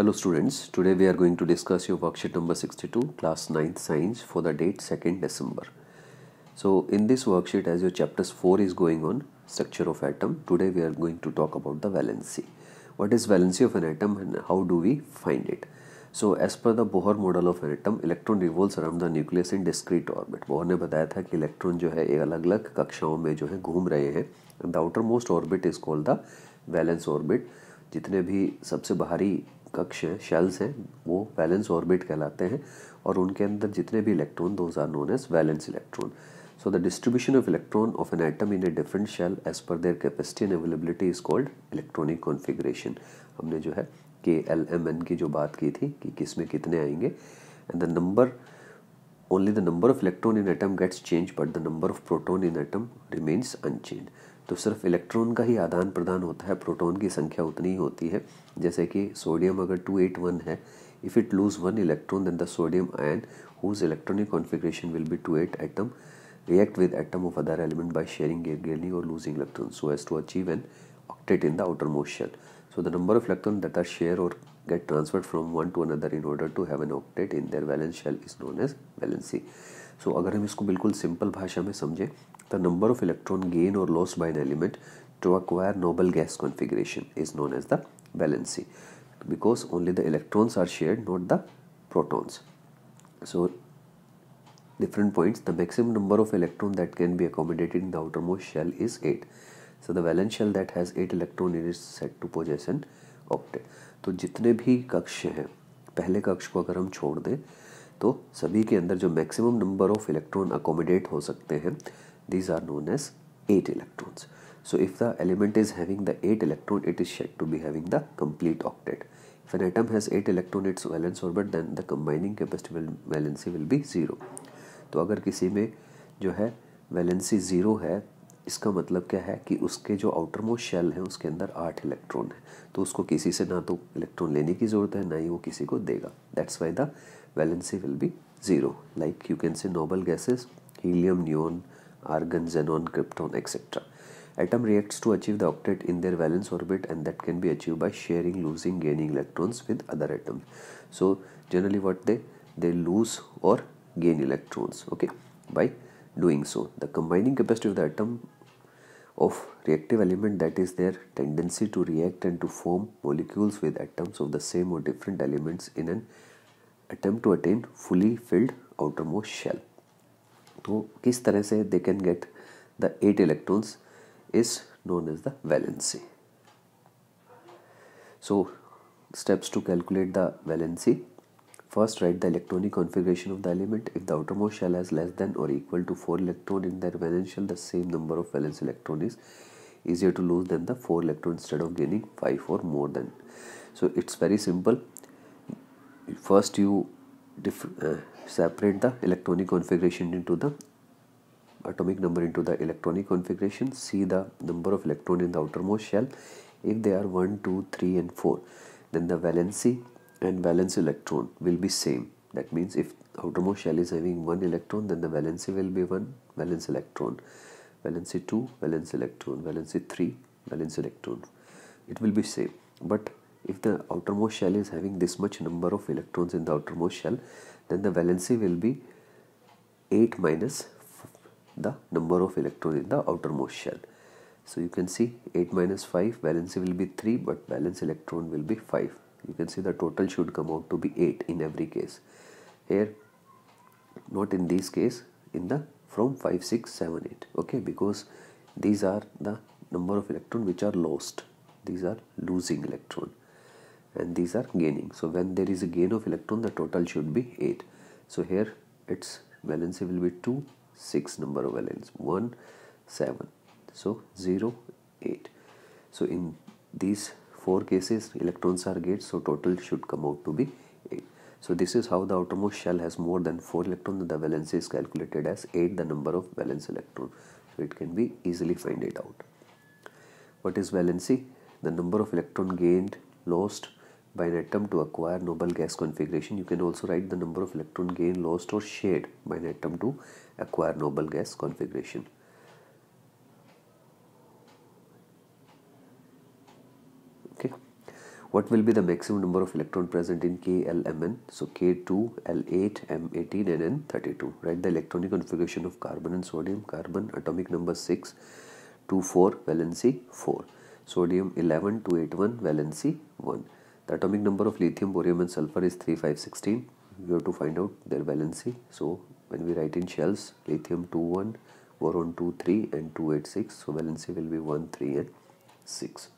Hello students, today we are going to discuss your worksheet number 62, class 9th science for the date 2nd December. So in this worksheet as your chapters 4 is going on, structure of atom, today we are going to talk about the valency. What is valency of an atom and how do we find it? So as per the Bohr model of an atom, electron revolves around the nucleus in discrete orbit. Bohr ने बताया था कि electron जो है अलग अलग कक्षाओं में जो है घूम रहे हैं the outermost orbit is called the valence orbit जितने भी सबसे बाहरी कक्ष हैं शेल्स हैं, वो वैलेंस ऑर्बिट कहलाते हैं और उनके अंदर जितने भी electron those are known as valence electron so the distribution of electron of an atom in a different shell as per their capacity and availability is called electronic configuration हमने जो है के एल एम एन की जो बात की थी कि किसमें कितने आएँगे। And the number only the number of electron in atom gets change but the number of proton in atom remains unchange तो सिर्फ़ इलेक्ट्रॉन का ही आदान प्रदान होता है, प्रोटॉन की संख्या उतनी ही होती है। जैसे कि सोडियम अगर 281 है if it lose one electron then the sodium ion whose electronic configuration will be two eight atom react with atom of other element by sharing gaining और losing electron so as to achieve an octet in the outer motion so the number of electron that are share और get transferred from one to another in order to have an octet in their valence shell is known as valency so अगर हम इसको बिल्कुल simple भाषा में समझें The number of electron gained or lost by an element to acquire noble gas configuration is known as the valency because only the electrons are shared not the protons. So different points the maximum number of electron that can be accommodated in the outermost shell is 8 so the valence shell that has 8 electron is said to possess an octet तो जितने भी कक्ष हैं पहले कक्ष को अगर हम छोड़ दें तो सभी के अंदर जो maximum number of electron accommodate हो सकते हैं these are known as 8 electrons so if the element is having the 8 electron it is said to be having the complete octet if an atom has 8 electron its valence orbit then the combining capacity will, valency will be zero तो अगर किसी में जो है valency zero है इसका मतलब क्या है कि उसके जो आउटर मोस्ट शेल है उसके अंदर आठ इलेक्ट्रॉन है तो उसको किसी से ना तो इलेक्ट्रॉन लेने की ज़रूरत है ना ही वो किसी को देगा that's why the valency will be zero like you can say noble gases helium neon argon, xenon, krypton, etc. Atom reacts to achieve the octet in their valence orbit and that can be achieved by sharing, losing, gaining electrons with other atoms. So generally what they they lose or gain electrons okay by doing so. The combining capacity of the atom of reactive element that is their tendency to react and to form molecules with atoms of the same or different elements in an attempt to attain fully filled outermost shell. तो किस तरह से they can get the eight electrons is known as the valency so steps to calculate the valency first write the electronic configuration of the element if the outermost shell has less than or equal to 4 electron in their valence shell the same number of valence electron is easier to lose than the 4 electron instead of gaining 5 or more than so it's very simple first you uh, separate the electronic configuration into the atomic number into the electronic configuration. See the number of electron in the outermost shell. If they are 1 2 3 and 4 then the valency and valence electron will be same. That means if outermost shell is having one electron then the valency will be one valence electron. Valency 2 valence electron. Valency 3 valence electron. It will be same. But if the outermost shell is having this much number of electrons in the outermost shell then the valency will be 8 minus the number of electrons in the outermost shell. So you can see 8 minus 5 valency will be 3 but valence electron will be 5 you can see the total should come out to be 8 in every case. Here not in this case in the from 5 6 7 8 okay because these are the number of electron which are lost. These are losing electron and these are gaining. So when there is a gain of electron the total should be 8 so here its valency will be 2 6 number of valence 1 7 so 0 8 so in these four cases electrons are gained so total should come out to be 8 so this is how the outermost shell has more than 4 electrons the valence is calculated as 8 the number of valence electron. So it can be easily find it out. What is valency? The number of electron gained lost by an atom to acquire noble gas configuration. You can also write the number of electron gain lost or shared by an atom to acquire noble gas configuration. Okay. what will be the maximum number of electron present in KLMN so K2 L8 M18 and N32 write the electronic configuration of carbon and sodium carbon atomic number 6 2 4 valency 4 sodium 11 2 8 1 valency 1 the atomic number of lithium boron and sulfur is 3 5 16 we have to find out their valency. So when we write in shells lithium 2 1 boron 2 3 and 2 8 6 so valency will be 1 3 and 6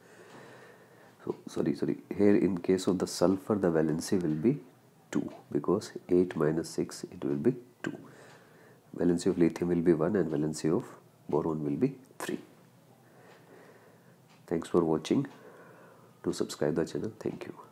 so sorry sorry. Here in case of the sulfur the valency will be 2 because 8 minus 6 it will be 2 valency of lithium will be 1 and valency of boron will be 3 thanks for watching to subscribe the channel. Thank you